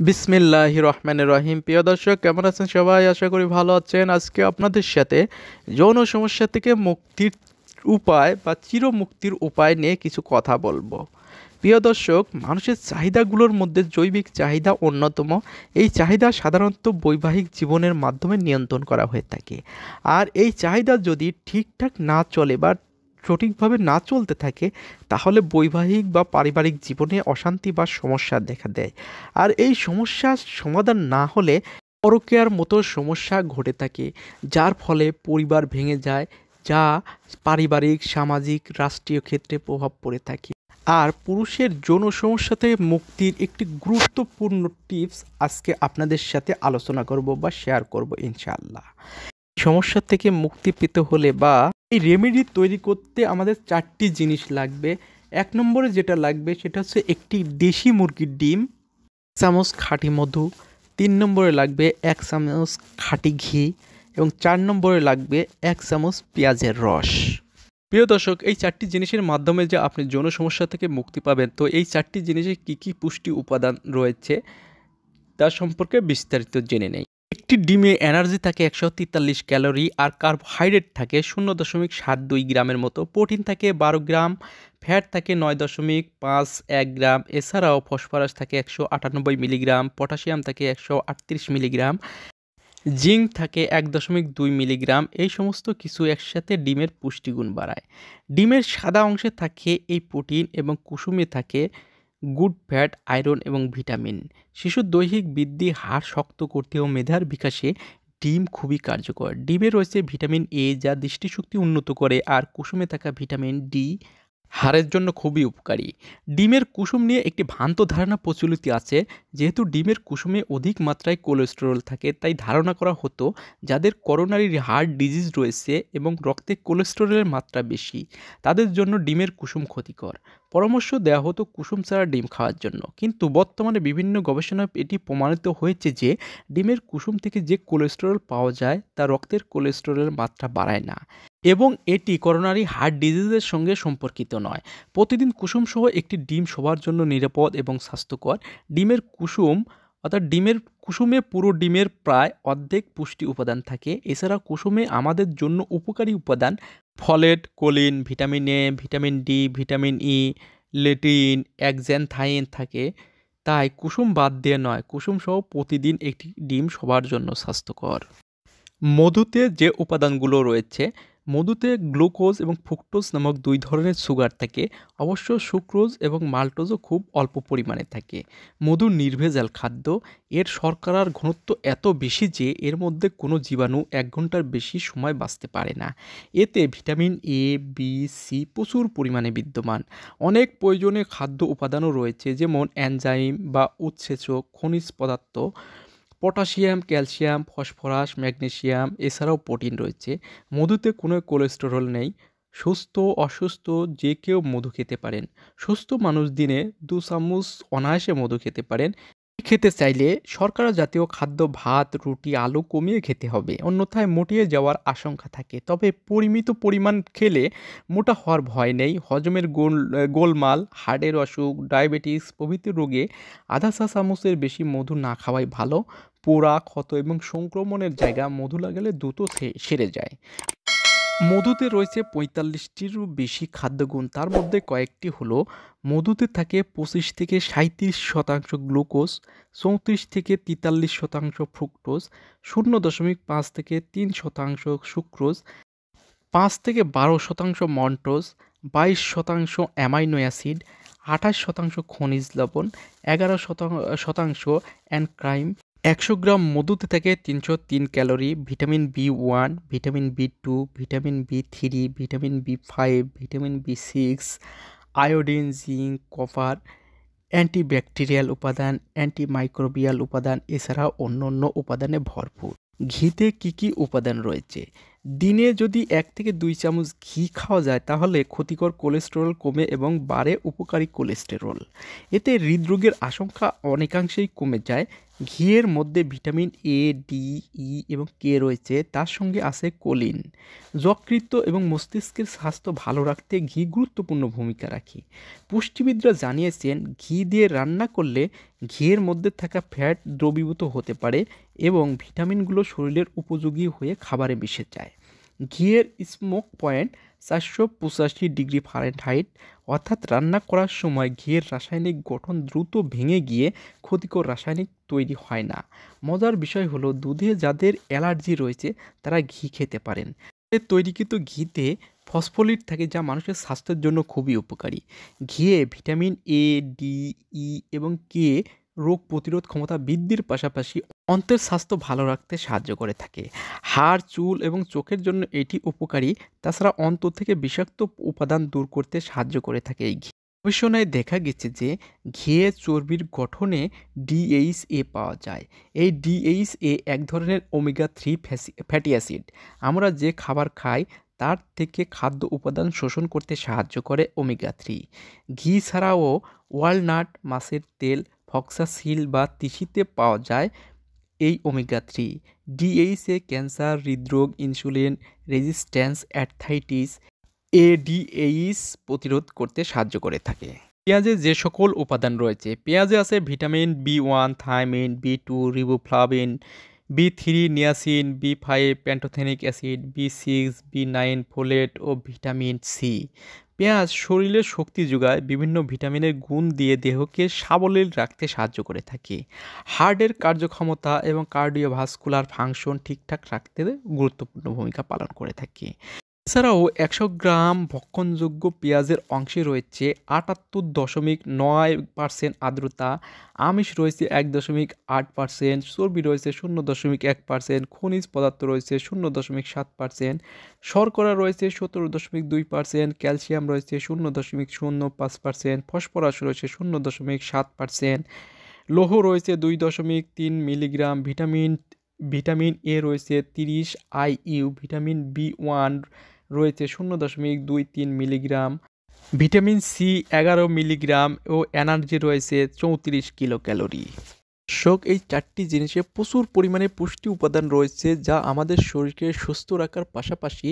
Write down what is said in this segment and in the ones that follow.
বিসমিল্লাহ রহমানের রহিম। প্রিয় দর্শক, কেমন আছেন সবাই? আশা করি ভালো আছেন। আজকে আপনাদের সাথে যৌন সমস্যা থেকে মুক্তির উপায় বা চির মুক্তির উপায় নিয়ে কিছু কথা বলব। প্রিয় দর্শক, মানুষের চাহিদাগুলোর মধ্যে জৈবিক চাহিদা অন্যতম। এই চাহিদা সাধারণত বৈবাহিক জীবনের মাধ্যমে নিয়ন্ত্রণ করা হয়ে থাকে। আর এই চাহিদা যদি ঠিকঠাক না চলে বা সঠিকভাবে না চলতে থাকে, তাহলে বৈবাহিক বা পারিবারিক জীবনে অশান্তি বা সমস্যা দেখা দেয়। আর এই সমস্যার সমাধান না হলে পরকেয়ার মতো সমস্যা ঘটে থাকে, যার ফলে পরিবার ভেঙে যায়, যা পারিবারিক, সামাজিক, রাষ্ট্রীয় ক্ষেত্রে প্রভাব পড়ে থাকে। আর পুরুষের যৌন সমস্যা থেকে মুক্তির একটি গুরুত্বপূর্ণ টিপস আজকে আপনাদের সাথে আলোচনা করব বা শেয়ার করব ইনশাআল্লাহ। সমস্যা থেকে মুক্তি পেতে হলে বা এই রেমেডি তৈরি করতে আমাদের চারটি জিনিস লাগবে। এক নম্বরে যেটা লাগবে সেটা হচ্ছে একটি দেশি মুরগির ডিম চামচ খাঁটি মধু, তিন নম্বরে লাগবে এক চামচ খাঁটি ঘি এবং চার নম্বরে লাগবে এক চামচ পেঁয়াজের রস। প্রিয় দর্শক, এই চারটি জিনিসের মাধ্যমে যে আপনি যৌন সমস্যা থেকে মুক্তি পাবেন, তো এই চারটি জিনিসে কী কী পুষ্টি উপাদান রয়েছে তার সম্পর্কে বিস্তারিত জেনে নেই। একটি ডিমে এনার্জি থাকে একশো তেতাল্লিশ ক্যালোরি আর কার্বোহাইড্রেট থাকে শূন্য দশমিক সাত দুই গ্রামের মতো। প্রোটিন থাকে বারো গ্রাম, ফ্যাট থাকে নয় দশমিক পাঁচ এক গ্রাম, এছাড়াও ফসফরাস থাকে একশো আটানব্বই মিলিগ্রাম, পটাশিয়াম থাকে একশো আটত্রিশ মিলিগ্রাম, জিঙ্ক থাকে এক দশমিক দুই মিলিগ্রাম, এই সমস্ত কিছু একসাথে ডিমের পুষ্টিগুণ বাড়ায়। ডিমের সাদা অংশে থাকে এই প্রোটিন এবং কুসুমে থাকে গুড ফ্যাট, আয়রন এবং ভিটামিন। শিশুর দৈহিক বৃদ্ধি, হাড় শক্ত করতে ও মেধার বিকাশে ডিম খুবই কার্যকর। ডিমে রয়েছে ভিটামিন এ যা দৃষ্টিশক্তি উন্নত করে, আর কুসুমে থাকা ভিটামিন ডি হাড়ের জন্য খুবই উপকারী। ডিমের কুসুম নিয়ে একটি ভ্রান্ত ধারণা প্রচলিত আছে, যেহেতু ডিমের কুসুমে অধিক মাত্রায় কোলেস্টেরল থাকে, তাই ধারণা করা হতো যাদের করোনারি হার্ট ডিজিজ রয়েছে এবং রক্তে কোলেস্টেরলের মাত্রা বেশি, তাদের জন্য ডিমের কুসুম ক্ষতিকর। পরামর্শ দেওয়া হতো কুসুম ছাড়া ডিম খাওয়ার জন্য। কিন্তু বর্তমানে বিভিন্ন গবেষণায় এটি প্রমাণিত হয়েছে যে, ডিমের কুসুম থেকে যে কোলেস্টেরল পাওয়া যায়, তা রক্তের কোলেস্টেরলের মাত্রা বাড়ায় না। এবং এটি করোনারি হার্ট ডিজিজের সঙ্গে সম্পর্কিত নয়। প্রতিদিন কুসুম সহ একটি ডিম সবার জন্য নিরাপদ এবং স্বাস্থ্যকর। ডিমের কুসুম, অর্থাৎ ডিমের কুসুমে পুরো ডিমের প্রায় অর্ধেক পুষ্টি উপাদান থাকে। এছাড়া কুসুমে আমাদের জন্য উপকারী উপাদান folate, choline, vitamin A, vitamin D, vitamin E, lutein zeaxanthin থাকে। তাই কুসুম বাদ দিয়ে নয় কুসুম সহ প্রতিদিন একটি ডিম সবার জন্য স্বাস্থ্যকর। মধুতে যে উপাদানগুলো রয়েছে মধুতে গ্লুকোজ এবং ফ্রুক্টোজ নামক দুই ধরনের সুগার থাকে। অবশ্য সুক্রোজ এবং মাল্টোজও খুব অল্প পরিমাণে থাকে। মধু নির্ভেজাল খাদ্য। এর শর্করার ঘনত্ব এত বেশি যে এর মধ্যে কোনো জীবাণু এক ঘণ্টার বেশি সময় বাঁচতে পারে না। এতে ভিটামিন এ বি সি প্রচুর পরিমাণে বিদ্যমান। অনেক প্রয়োজনীয় খাদ্য উপাদানও রয়েছে যেমন অ্যানজাইম বা উৎসেচক, খনিজ পদার্থ। পটাশিয়াম, ক্যালসিয়াম, ফসফরাস ম্যাগনেশিয়াম এছাড়াও প্রোটিন রয়েছে। মধুতে কোনো কোলেস্টেরল নেই। সুস্থ, অসুস্থ যে কেউ মধু খেতে পারেন। সুস্থ মানুষ দিনে দু চামচ অনায়াসে মধু খেতে পারেন। খেতে চাইলে শর্করা জাতীয় খাদ্য, ভাত, রুটি, আলু কমিয়ে খেতে হবে। অন্যথায় মোটিয়ে যাওয়ার আশঙ্কা থাকে। তবে পরিমিত পরিমাণ খেলে মোটা হওয়ার ভয় নেই। হজমের গোল, গোলমাল হার্টের অসুখ, ডায়াবেটিস, প্রভৃতি রোগে আধা চা চামচের বেশি মধু না খাওয়াই ভালো। পোড়া, ক্ষত এবং সংক্রমণের জায়গা মধু লাগালে দ্রুত সেরে যায়। মধুতে রয়েছে পঁয়তাল্লিশটিরও বেশি খাদ্যগুণ। তার মধ্যে কয়েকটি হলো, মধুতে থাকে পঁচিশ থেকে সাঁত্রিশ শতাংশ গ্লুকোজ, চৌত্রিশ থেকে তেতাল্লিশ শতাংশ ফ্রুক্টোজ, শূন্য দশমিক পাঁচ থেকে তিন শতাংশ সুক্রোজ, পাঁচ থেকে বারো শতাংশ মন্টোজ বাইশ শতাংশ অ্যামাইনো অ্যাসিড, আঠাশ শতাংশ খনিজ লবণ, এগারো শতাংশ অ্যানক্রাইম একশো গ্রাম মধুতে থাকে তিনশো তিন calorie, vitamin B one, vitamin B two, vitamin B three, vitamin B five, vitamin B six, iodine, zinc, copper, antibacterial উপাদান, অ্যান্টিমাইক্রোবিয়াল উপাদান, এছাড়া অন্য অন্য উপাদানে ভরপুর। ঘিতে কি কি উপাদান রয়েছে? দিনে যদি এক থেকে দুই চামচ ঘি খাওয়া যায়, তাহলে ক্ষতিকর কোলেস্টেরল কমে এবং বাড়ে উপকারী কোলেস্টেরল। এতে হৃদরোগের আশঙ্কা অনেকাংশেই কমে যায় ঘিয়ের মধ্যে ভিটামিন এ ডি ই এবং কে রয়েছে, তার সঙ্গে আছে কোলিন। যকৃত এবং মস্তিষ্কের স্বাস্থ্য ভালো রাখতে ঘি গুরুত্বপূর্ণ ভূমিকা রাখে। পুষ্টিবিদরা জানিয়েছেন, ঘি দিয়ে রান্না করলে ঘিয়ের মধ্যে থাকা ফ্যাট দ্রবীভূত হতে পারে এবং ভিটামিনগুলো শরীরের উপযোগী হয়ে খাবারে মিশে যায়। ঘিয়ের স্মোক পয়েন্ট চারশো পঁচাশি ডিগ্রি ফারেনহাইট, অর্থাৎ রান্না করার সময় ঘিয়ের রাসায়নিক গঠন দ্রুত ভেঙে গিয়ে ক্ষতিকর রাসায়নিক তৈরি হয় না। মজার বিষয় হলো, দুধে যাদের অ্যালার্জি রয়েছে, তারা ঘি খেতে পারেন। তৈরিকৃত ঘিতে ফসফোলিট থাকে, যা মানুষের স্বাস্থ্যের জন্য খুবই উপকারী। ঘিয়ে ভিটামিন এ ডি ই এবং কে রোগ প্রতিরোধ ক্ষমতা বৃদ্ধির পাশাপাশি অন্তের স্বাস্থ্য ভালো রাখতে সাহায্য করে থাকে। হাড়, চুল এবং চোখের জন্য এটি উপকারী। তাছাড়া অন্তর থেকে বিষাক্ত উপাদান দূর করতে সাহায্য করে থাকে এই ঘি। গবেষণায় দেখা গেছে যে ঘিয়ে চর্বির গঠনে ডিএইচ এ পাওয়া যায়। এই ডিএইচ এ এক ধরনের ওমেগা থ্রি ফ্যাটি অ্যাসিড আমরা যে খাবার খাই, তার থেকে খাদ্য উপাদান শোষণ করতে সাহায্য করে ওমেগা থ্রি ঘি ছাড়াও ওয়ালনাট মাছের তেল ফক্সাসিল বা তিসিতে পাওয়া যায় এই ওমেগা থ্রি। ডিএইচে ক্যান্সার, হৃদরোগ, ইনসুলিন, রেজিস্ট্যান্স অ্যাথাইটিস এডিএইচ প্রতিরোধ করতে সাহায্য করে থাকে। পেঁয়াজে যে সকল উপাদান রয়েছে, পেঁয়াজে আছে vitamin B one, thiamine, B two, riboflavin B three niacin, B five pantothenic acid, B six, B nine folate ও ভিটামিন সি। পেঁয়াজ শরীরের শক্তি যোগায় বিভিন্ন ভিটামিনের গুণ দিয়ে দেহকে সাবলীল রাখতে সাহায্য করে থাকে। হার্টের কার্যক্ষমতা এবং কার্ডিওভাস্কুলার ফাংশন ঠিকঠাক রাখতে গুরুত্বপূর্ণ ভূমিকা পালন করে থাকে। এছাড়াও একশো গ্রাম ভক্ষণযোগ্য পেঁয়াজের অংশে রয়েছে আটাত্তর দশমিক নয় পার্সেন্ট আর্দ্রতা, আমিষ রয়েছে এক দশমিক আট পার্সেন্ট, চর্বি রয়েছে শূন্য দশমিক এক পার্সেন্ট, খনিজ পদার্থ রয়েছে শূন্য দশমিক সাত পার্সেন্ট, শর্করা রয়েছে সতেরো দশমিক দুই পার্সেন্ট, ক্যালসিয়াম রয়েছে শূন্য দশমিক শূন্য পাঁচ পার্সেন্ট, ফসফরাস রয়েছে শূন্য দশমিক সাত পার্সেন্ট, লৌহ রয়েছে দুই দশমিক তিন মিলিগ্রাম, ভিটামিন ভিটামিন এ রয়েছে তিরিশ আইইউ ভিটামিন বি ওয়ান রয়েছে শূন্য দশমিক দুই তিন মিলিগ্রাম, ভিটামিন সি এগারো মিলিগ্রাম ও এনার্জি রয়েছে চৌত্রিশ কিলো ক্যালোরি শোক, এই চারটি জিনিসে প্রচুর পরিমাণে পুষ্টি উপাদান রয়েছে যা আমাদের শরীরকে সুস্থ রাখার পাশাপাশি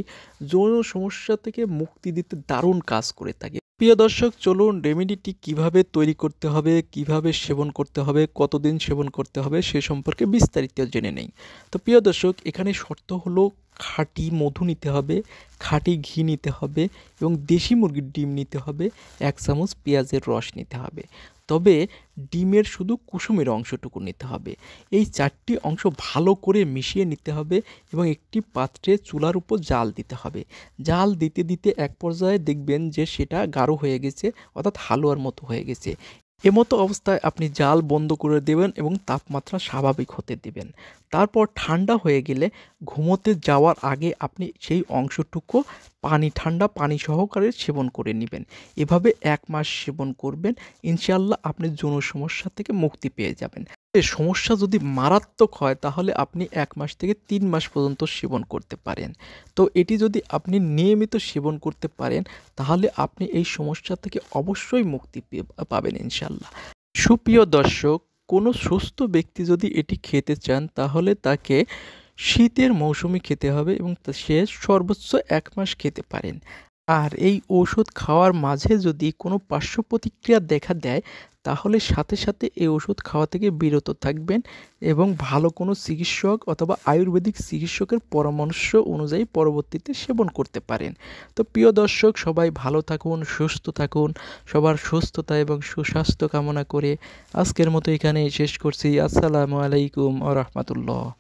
যৌন সমস্যা থেকে মুক্তি দিতে দারুণ কাজ করে থাকে। প্রিয় দর্শক, চলুন রেমেডিটি কীভাবে তৈরি করতে হবে, কীভাবে সেবন করতে হবে, কতদিন সেবন করতে হবে সে সম্পর্কে বিস্তারিত জেনে নেই। তো প্রিয় দর্শক, এখানে শর্ত হলো খাঁটি মধু নিতে হবে, খাঁটি ঘি নিতে হবে এবং দেশি মুরগির ডিম নিতে হবে, এক চামচ পেঁয়াজের রস নিতে হবে। তবে ডিমের শুধু কুসুমের অংশটুকু নিতে হবে। এই চারটি অংশ ভালো করে মিশিয়ে নিতে হবে এবং একটি পাত্রে চুলার উপর জাল দিতে হবে। জাল দিতে দিতে এক পর্যায়ে দেখবেন যে সেটা গাঢ় হয়ে গেছে, অর্থাৎ হালুয়ার মতো হয়ে গেছে। এমতো অবস্থায় আপনি জাল বন্ধ করে দেবেন এবং তাপমাত্রা স্বাভাবিক হতে দেবেন। তারপর ঠান্ডা হয়ে গেলে ঘুমোতে যাওয়ার আগে আপনি সেই অংশটুকু পানি ঠান্ডা পানি সহকারে সেবন করে নেবেন। এভাবে এক মাস সেবন করবেন। ইনশাল্লাহ আপনি যৌন সমস্যা থেকে মুক্তি পেয়ে যাবেন। সমস্যা যদি মারাত্মক হয়, তাহলে আপনি এক মাস থেকে তিন মাস পর্যন্ত সেবন করতে পারেন। তো এটি যদি আপনি নিয়মিত সেবন করতে পারেন, তাহলে আপনি এই সমস্যা থেকে অবশ্যই মুক্তি পাবেন ইনশাল্লাহ সুপ্রিয় দর্শক, কোনো সুস্থ ব্যক্তি যদি এটি খেতে চান, তাহলে তাকে শীতের মৌসুমি খেতে হবে এবং সে সর্বোচ্চ এক মাস খেতে পারেন। আর এই ঔষধ খাওয়ার মাঝে যদি কোনো পার্শ্ব প্রতিক্রিয়া দেখা দেয় তাহলে সাথে সাথে এই ওষুধ খাওয়া থেকে বিরত থাকবেন এবং ভালো কোনো চিকিৎসক অথবা আয়ুর্বেদিক চিকিৎসকের পরামর্শ অনুযায়ী পরবর্তীতে সেবন করতে পারেন। তো প্রিয় দর্শক, সবাই ভালো থাকুন, সুস্থ থাকুন, সবার সুস্থতা এবং সুস্বাস্থ্য কামনা করে আজকের মতো এখানে শেষ করছি। আসসালামু আলাইকুম আ রহমতুল্লাহ।